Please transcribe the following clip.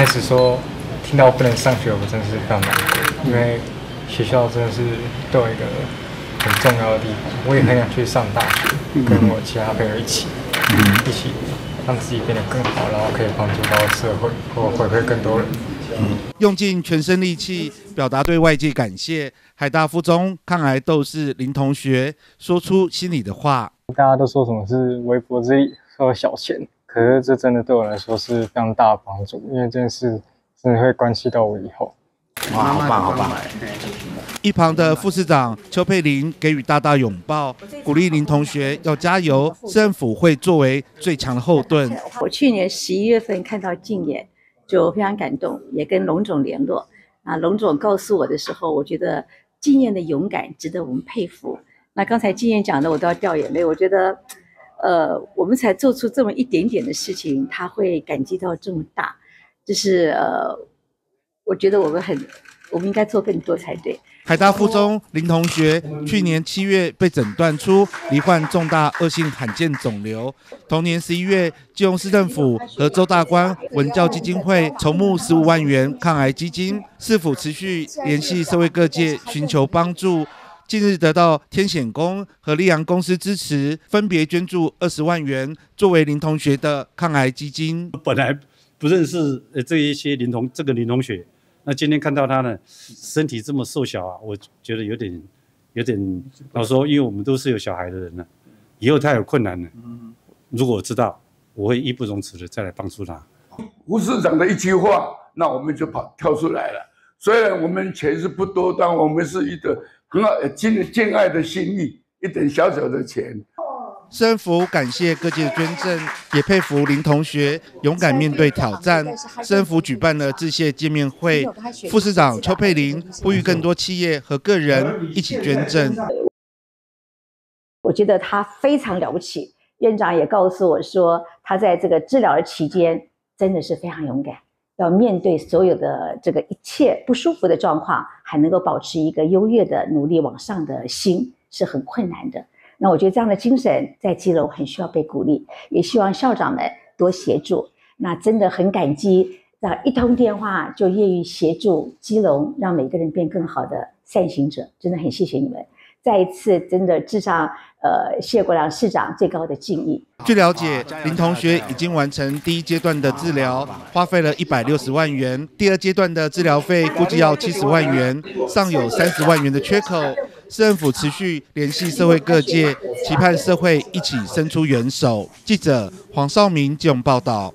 开始说听到不能上学，我真的是非常难过，因为学校真的是对我一个很重要的地方。我也很想去上大学，跟我其他朋友一起，一起让自己变得更好，然后可以帮助到社会或回馈更多人。用尽全身力气表达对外界感谢，海大附中抗癌斗士林同学说出心里的话。大家都说什么是微薄之力，说小钱，可是这真的对我来说是非常大的帮助，因为这件事真的会关系到我以后。哇，好棒，好棒！一旁的副市长邱佩玲给予大大拥抱，鼓励林同学要加油，政府会作为最强的后盾。我去年十一月份看到禁演。就非常感动，也跟龙总联络啊。龙总告诉我的时候，我觉得经验的勇敢值得我们佩服。那刚才经验讲的，我都要掉眼泪。我觉得，呃，我们才做出这么一点点的事情，他会感激到这么大，就是呃，我觉得我们很，我们应该做更多才对。海大附中林同学去年七月被诊断出罹患重大恶性罕见肿瘤，同年十一月，基隆市政府和周大官文教基金会筹募十五万元抗癌基金，市府持续联系社会各界寻求帮助，近日得到天显公和利阳公司支持，分别捐助二十万元作为林同学的抗癌基金。本来不认识呃这一些林同这个林同学。那今天看到他呢，身体这么瘦小啊，我觉得有点，有点老说，因为我们都是有小孩的人了，以后他有困难呢，如果我知道，我会义不容辞的再来帮助他。吴市长的一句话，那我们就跑跳出来了。虽然我们钱是不多，但我们是一个很好尽敬爱的心意，一点小小的钱。政府感谢各界的捐赠，也佩服林同学勇敢面对挑战。政府举办了致谢见面会，副市长邱佩玲呼吁更多企业和个人一起捐赠。我觉得他非常了不起，院长也告诉我说，他在这个治疗的期间真的是非常勇敢，要面对所有的这个一切不舒服的状况，还能够保持一个优越的努力往上的心，是很困难的。那我觉得这样的精神在基隆很需要被鼓励，也希望校长们多协助。那真的很感激，这样一通电话就愿意协助基隆，让每个人变更好的善行者，真的很谢谢你们。再一次，真的致上呃谢国良市长最高的敬意。据了解，林同学已经完成第一阶段的治疗，花费了一百六十万元；第二阶段的治疗费估计要七十万元，尚有三十万元的缺口。市政府持续联系社会各界，期盼社会一起伸出援手。记者黄少明这种报道。